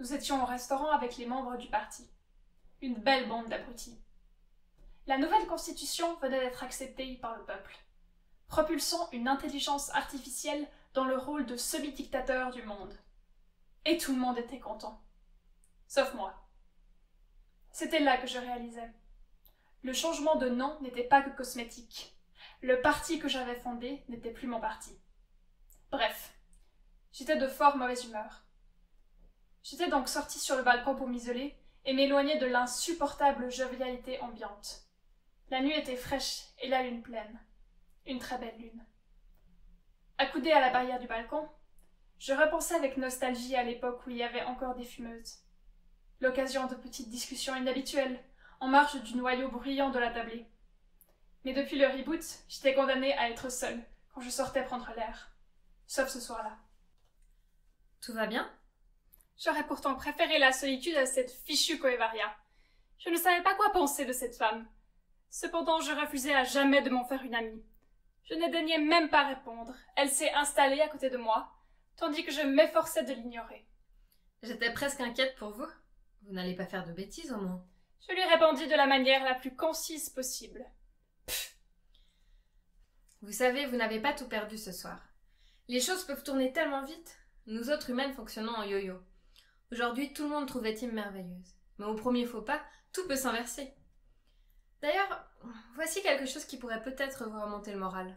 Nous étions au restaurant avec les membres du parti. Une belle bande d'abrutis. La nouvelle constitution venait d'être acceptée par le peuple, propulsant une intelligence artificielle dans le rôle de semi-dictateur du monde. Et tout le monde était content. Sauf moi. C'était là que je réalisais. Le changement de nom n'était pas que cosmétique. Le parti que j'avais fondé n'était plus mon parti. Bref, j'étais de fort mauvaise humeur. J'étais donc sortie sur le balcon pour m'isoler et m'éloigner de l'insupportable jovialité ambiante. La nuit était fraîche et la lune pleine. Une très belle lune. Accoudée à la barrière du balcon, je repensais avec nostalgie à l'époque où il y avait encore des fumeuses. L'occasion de petites discussions inhabituelles, en marge du noyau bruyant de la tablée. Mais depuis le reboot, j'étais condamnée à être seule quand je sortais prendre l'air. Sauf ce soir-là. Tout va bien? J'aurais pourtant préféré la solitude à cette fichue Coevaria. Je ne savais pas quoi penser de cette femme. Cependant, je refusais à jamais de m'en faire une amie. Je ne daignais même pas répondre. Elle s'est installée à côté de moi, tandis que je m'efforçais de l'ignorer. J'étais presque inquiète pour vous. Vous n'allez pas faire de bêtises au moins. Je lui répondis de la manière la plus concise possible. Vous savez, vous n'avez pas tout perdu ce soir. Les choses peuvent tourner tellement vite. Nous autres humaines fonctionnons en yo-yo. Aujourd'hui, tout le monde trouvait Tim merveilleuse. Mais au premier faux pas, tout peut s'inverser. D'ailleurs, voici quelque chose qui pourrait peut-être vous remonter le moral.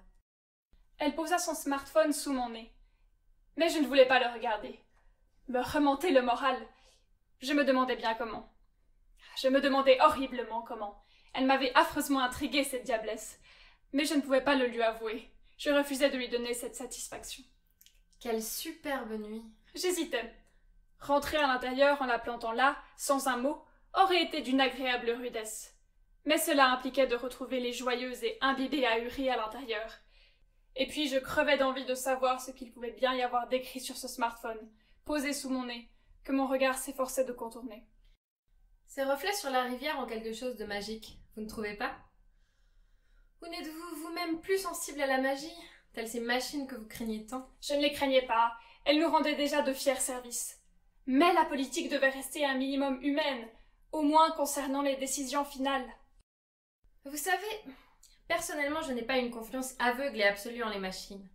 Elle posa son smartphone sous mon nez. Mais je ne voulais pas le regarder. Me remonter le moral. Je me demandais bien comment. Je me demandais horriblement comment. Elle m'avait affreusement intriguée, cette diablesse. Mais je ne pouvais pas le lui avouer. Je refusais de lui donner cette satisfaction. Quelle superbe nuit. J'hésitais. Rentrer à l'intérieur en la plantant là, sans un mot, aurait été d'une agréable rudesse. Mais cela impliquait de retrouver les joyeuses et imbibées ahuries à l'intérieur. Et puis je crevais d'envie de savoir ce qu'il pouvait bien y avoir d'écrit sur ce smartphone, posé sous mon nez, que mon regard s'efforçait de contourner. Ces reflets sur la rivière ont quelque chose de magique, vous ne trouvez pas? Ou n'êtes-vous vous-même plus sensible à la magie, telles ces machines que vous craignez tant Je ne les craignais pas, elles nous rendaient déjà de fiers services. Mais la politique devait rester un minimum humaine, au moins concernant les décisions finales. Vous savez, personnellement, je n'ai pas une confiance aveugle et absolue en les machines.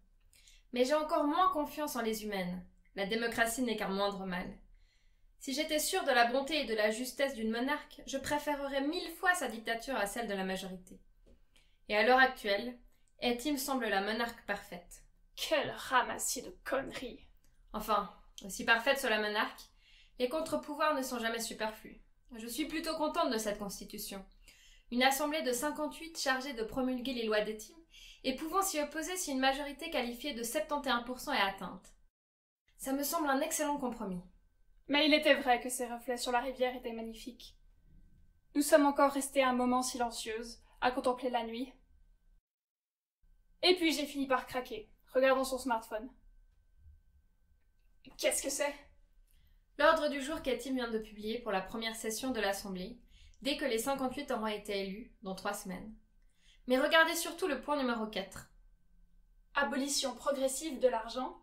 Mais j'ai encore moins confiance en les humaines. La démocratie n'est qu'un moindre mal. Si j'étais sûre de la bonté et de la justesse d'une monarque, je préférerais mille fois sa dictature à celle de la majorité. Et à l'heure actuelle, Etim semble la monarque parfaite. Quel ramassis de conneries. Enfin, aussi parfaite soit la monarque, les contre-pouvoirs ne sont jamais superflus. Je suis plutôt contente de cette constitution. Une assemblée de 58 chargée de promulguer les lois d'Etim et pouvant s'y opposer si une majorité qualifiée de 71% est atteinte. Ça me semble un excellent compromis. Mais il était vrai que ces reflets sur la rivière étaient magnifiques. Nous sommes encore restés un moment silencieuses, à contempler la nuit. Et puis j'ai fini par craquer, regardant son smartphone. Qu'est-ce que c'est? L'ordre du jour qu'Atim vient de publier pour la première session de l'Assemblée, dès que les 58 auront été élus, dans trois semaines. Mais regardez surtout le point numéro 4. Abolition progressive de l'argent?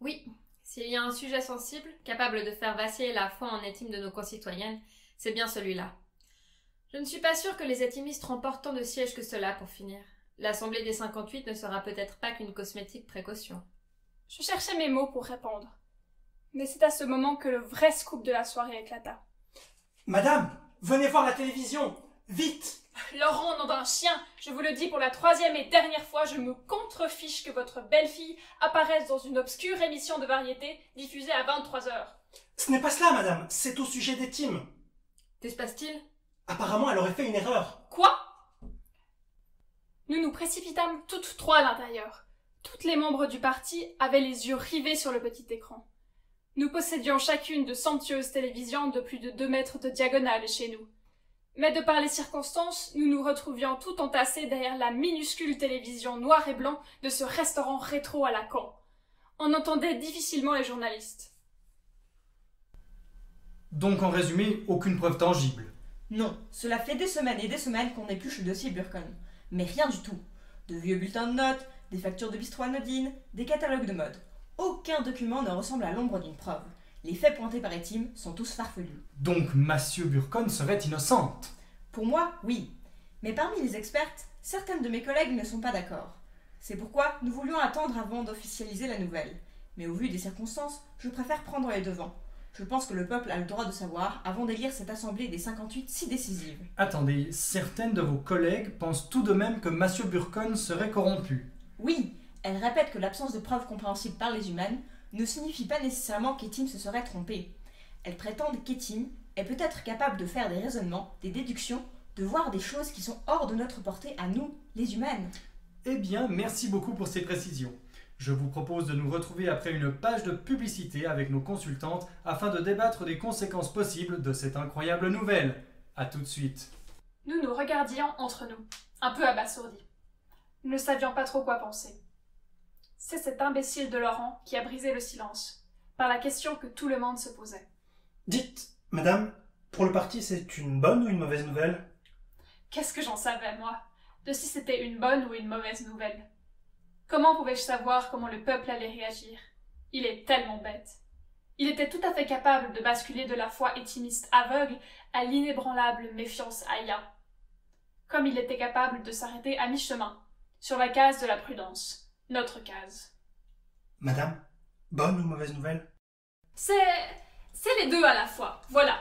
Oui, s'il y a un sujet sensible, capable de faire vaciller la foi en étime de nos concitoyennes, c'est bien celui-là. Je ne suis pas sûre que les étimistes remportent tant de sièges que cela pour finir. L'Assemblée des 58 ne sera peut-être pas qu'une cosmétique précaution. Je cherchais mes mots pour répondre. Mais c'est à ce moment que le vrai scoop de la soirée éclata. Madame, venez voir la télévision Vite Laurent, nom d'un chien, je vous le dis pour la troisième et dernière fois, je me contrefiche que votre belle-fille apparaisse dans une obscure émission de variété diffusée à 23 heures. Ce n'est pas cela, madame, c'est au sujet des teams. Que se passe-t-il Apparemment, elle aurait fait une erreur. Quoi? Nous nous précipitâmes toutes trois à l'intérieur. Toutes les membres du parti avaient les yeux rivés sur le petit écran. Nous possédions chacune de somptueuses télévisions de plus de deux mètres de diagonale chez nous. Mais de par les circonstances, nous nous retrouvions tout entassés derrière la minuscule télévision noir et blanc de ce restaurant rétro à la con. On entendait difficilement les journalistes. Donc en résumé, aucune preuve tangible. Non, cela fait des semaines et des semaines qu'on épluche le dossier Burcon. Mais rien du tout. De vieux bulletins de notes, des factures de bistrot anodines, des catalogues de mode. Aucun document ne ressemble à l'ombre d'une preuve. Les faits pointés par Etim sont tous farfelus. Donc Massieu Burcon serait innocente. Pour moi, oui. Mais parmi les expertes, certaines de mes collègues ne sont pas d'accord. C'est pourquoi nous voulions attendre avant d'officialiser la nouvelle. Mais au vu des circonstances, je préfère prendre les devants. Je pense que le peuple a le droit de savoir avant d'élire cette assemblée des 58 si décisive. Attendez, certaines de vos collègues pensent tout de même que Massieu Burcon serait corrompu. Oui, elles répètent que l'absence de preuves compréhensibles par les humaines ne signifie pas nécessairement qu'Etim se serait trompé. Elles prétendent qu'Etim est peut-être capable de faire des raisonnements, des déductions, de voir des choses qui sont hors de notre portée à nous, les humaines. Eh bien, merci beaucoup pour ces précisions. Je vous propose de nous retrouver après une page de publicité avec nos consultantes afin de débattre des conséquences possibles de cette incroyable nouvelle. A tout de suite. Nous nous regardions entre nous, un peu abasourdis. Nous ne savions pas trop quoi penser. C'est cet imbécile de Laurent qui a brisé le silence, par la question que tout le monde se posait. Dites, madame, pour le parti, c'est une bonne ou une mauvaise nouvelle? Qu'est-ce que j'en savais, moi, de si c'était une bonne ou une mauvaise nouvelle? Comment pouvais-je savoir comment le peuple allait réagir? Il est tellement bête. Il était tout à fait capable de basculer de la foi étimiste aveugle à l'inébranlable méfiance Aya. Comme il était capable de s'arrêter à mi-chemin, sur la case de la prudence, notre case. Madame, bonne ou mauvaise nouvelle? C'est. c'est les deux à la fois, voilà.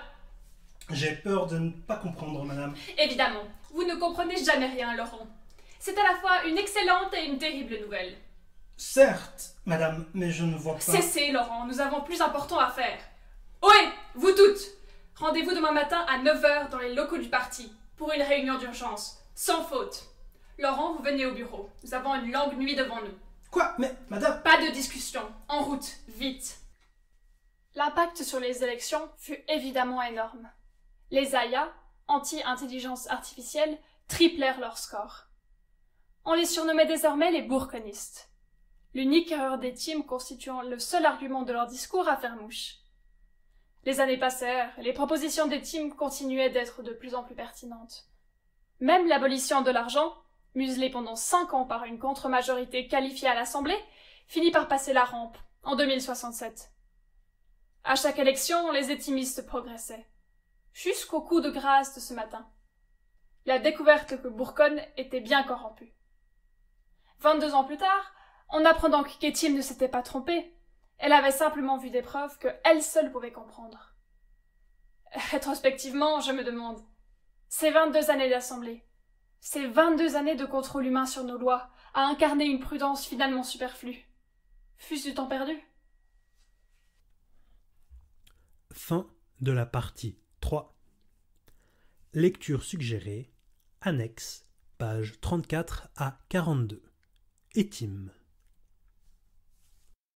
J'ai peur de ne pas comprendre, madame. Évidemment, vous ne comprenez jamais rien, Laurent. C'est à la fois une excellente et une terrible nouvelle. Certes, madame, mais je ne vois pas. Cessez, Laurent, nous avons plus important à faire. Ohé, vous toutes Rendez-vous demain matin à 9h dans les locaux du parti, pour une réunion d'urgence, sans faute. Laurent, vous venez au bureau. Nous avons une longue nuit devant nous. Quoi? Mais, madame? Pas de discussion. En route, vite. L'impact sur les élections fut évidemment énorme. Les Aya, anti-intelligence artificielle, triplèrent leur score. On les surnommait désormais les bourconistes. L'unique erreur des teams constituant le seul argument de leur discours à faire mouche. Les années passèrent, les propositions des teams continuaient d'être de plus en plus pertinentes. Même l'abolition de l'argent, muselée pendant cinq ans par une contre-majorité qualifiée à l'Assemblée, finit par passer la rampe en 2067. À chaque élection, les étimistes progressaient. Jusqu'au coup de grâce de ce matin. La découverte que Bourconne était bien corrompu. Vingt-deux ans plus tard, en apprenant que ne s'était pas trompée, elle avait simplement vu des preuves que elle seule pouvait comprendre. Rétrospectivement, je me demande, ces vingt-deux années d'assemblée, ces vingt-deux années de contrôle humain sur nos lois, à incarner une prudence finalement superflue, fut-ce du temps perdu? Fin de la partie 3. Lecture suggérée, annexe, page 34 à 42. Étime.